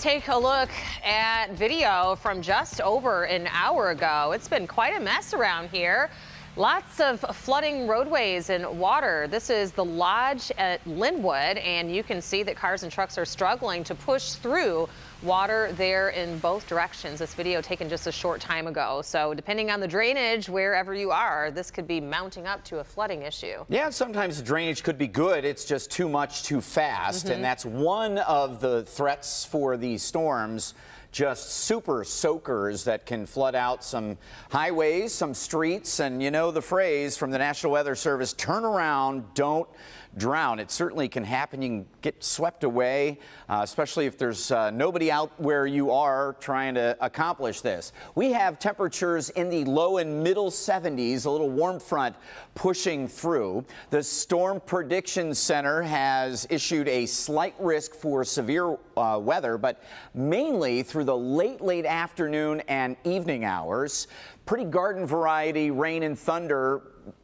Take a look at video from just over an hour ago. It's been quite a mess around here. Lots of flooding roadways and water. This is the lodge at Linwood, and you can see that cars and trucks are struggling to push through water there in both directions. This video taken just a short time ago. So depending on the drainage, wherever you are, this could be mounting up to a flooding issue. Yeah, sometimes drainage could be good. It's just too much too fast. Mm -hmm. And that's one of the threats for these storms just super soakers that can flood out some highways, some streets, and you know the phrase from the National Weather Service, turn around, don't drown. It certainly can happen. You can get swept away, uh, especially if there's uh, nobody out where you are trying to accomplish this. We have temperatures in the low and middle 70s, a little warm front pushing through. The Storm Prediction Center has issued a slight risk for severe uh, weather, but mainly through the late, late afternoon and evening hours. Pretty garden variety rain and thunder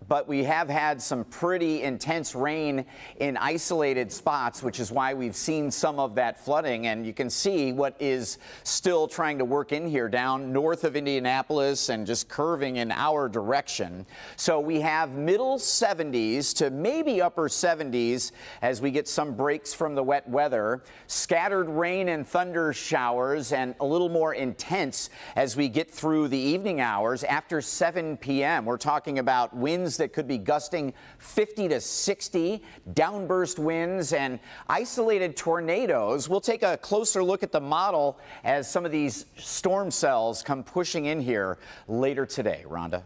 but we have had some pretty intense rain in isolated spots, which is why we've seen some of that flooding. And you can see what is still trying to work in here down north of Indianapolis and just curving in our direction. So we have middle 70s to maybe upper 70s as we get some breaks from the wet weather, scattered rain and thunder showers, and a little more intense as we get through the evening hours after 7 p.m. We're talking about winds that could be gusting 50 to 60, downburst winds, and isolated tornadoes. We'll take a closer look at the model as some of these storm cells come pushing in here later today. Rhonda.